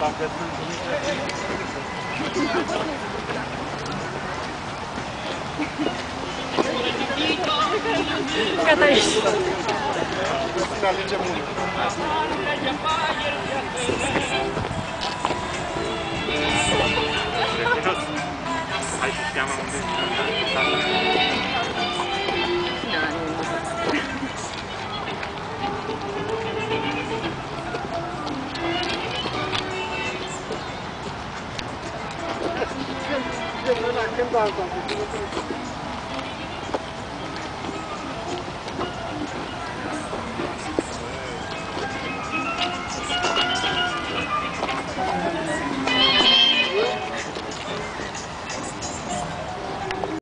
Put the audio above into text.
Kadar. 这个老板真不好找工作